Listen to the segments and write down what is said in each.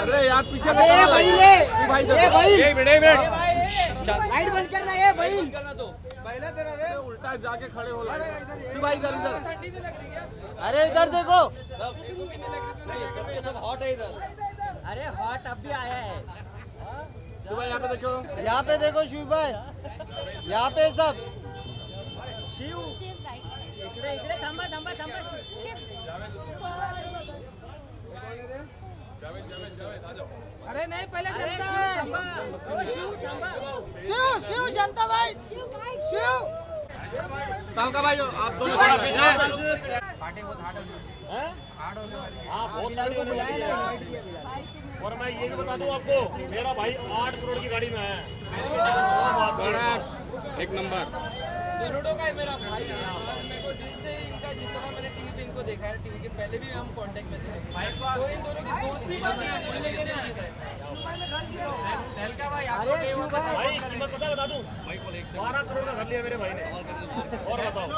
अरे यार पीछे बंद करना है भाई उल्टा जाके खड़े हो भाई इधर इधर अरे इधर देखो सब हॉट है इधर अरे हॉट अब भी आया है यहाँ पे देखो यहाँ पे देखो शिव भाई यहाँ पे सब शिव इकडे इकडे अरे नहीं पहले जनता शिव शिव शिव जनता वाइट शिव वाइट भाई आप दोनों थोड़ा पीछे हाँ? बहुत गाड़ी होने वाली है। और मैं ये भी बता दूँ आपको मेरा भाई आठ करोड़ की गाड़ी में है। एक नंबर। करोड़ों का है मेरा भाई। है और मेरे को दिल से इनका जितना मैंने टीवी पे इनको देखा है टीवी के पहले भी हम कांटेक्ट में थे। भाई तो इन दोनों की दोस्ती है। है भाई भाई है बारह करोड़ का घर लिया मेरे भाई ने। और बताओ।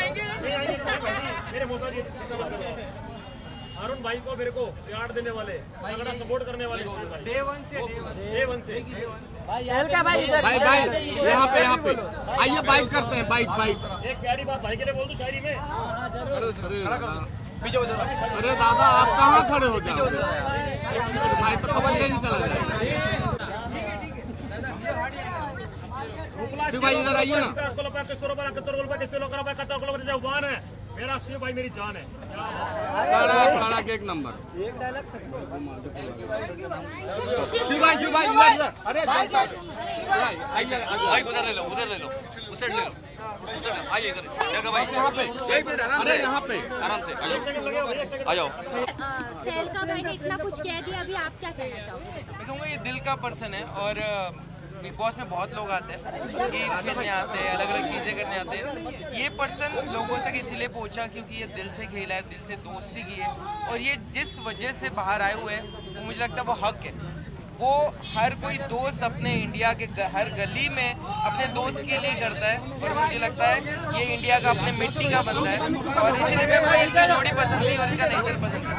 आएँगे, मेरे मौसा जी अरुण भाई को मेरे को प्यार देने वाले तगड़ा सपोर्ट करने वाले डे वन से डे वन से भाई यहाँ पे यहाँ पे आइए बाइक करते हैं बाइक बाइक एक प्यारी बात भाई के लिए बोल दूँ शायरी में अरे अरे दादा आप कहाँ खड़े हो जाओ भाई तो खबर नहीं चला जाएगा भाई इधर आइए ना जवान है मेरा शिव भाई मेरी जान है खड़ा नंबर एक डायलॉग शिव भाई इधर इधर अरे भाई, आइए आइए उधर ले लो उधर ले लो। उस ले लो। आइए इधर। जगह भाई यहाँ पे एक मिनट आराम से यहाँ पे। आराम से आ जाओ। आ जाओ तहलका भाई ने इतना कुछ कह दिया अभी आप क्या कहना चाहोगे? मैं कहूँगा ये दिल का पर्सन है और बिग बॉस में बहुत लोग आते हैं गेम खेलने आते हैं अलग अलग चीज़ें करने आते हैं। ये पर्सन लोगों तक इसीलिए पहुँचा क्योंकि ये दिल से खेला है, दिल से दोस्ती की है। और ये जिस वजह से बाहर आए हुए हैं, वो मुझे लगता है वो हक है। वो हर कोई दोस्त अपने इंडिया के हर गली में अपने दोस्त के लिए करता है और मुझे लगता है ये इंडिया का अपने मिट्टी का बनता है। और इसलिए मेरे को इनकी जोड़ी पसंद थी और इनका नेचर पसंद था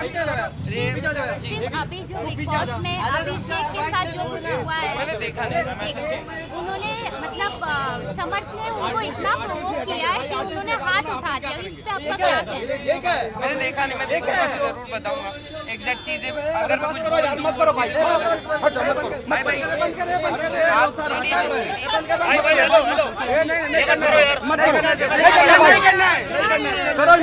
अभी जो बिग बॉस में अभिषेक के साथ जो हुआ है मैंने देखा नहीं उन्होंने मतलब समर्थ ने उनको इतना प्रोवोक किया है कि उन्होंने हाथ उठा दिया इस पे आपका क्या कहना है। मैंने देखा नहीं मैं देखूँगा तो ज़रूर बताऊँगा। एग्जैक्ट चीज़ें अगर मैं कुछ बोल दूँ वो चीज़ें भाई भाई आप मीडिया बंद कर। भाई भाई हेलो हेलो। मत करो।